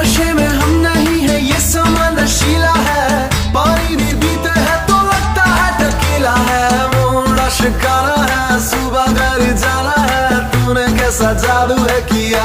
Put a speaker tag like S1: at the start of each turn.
S1: नशे में हम नहीं है, ये समा नशीला है। पानी भी पीते हैं तो लगता है टकीला है। मोड़ा शिकारा है, सुबह घर जाना है। तूने कैसा जादू है किया?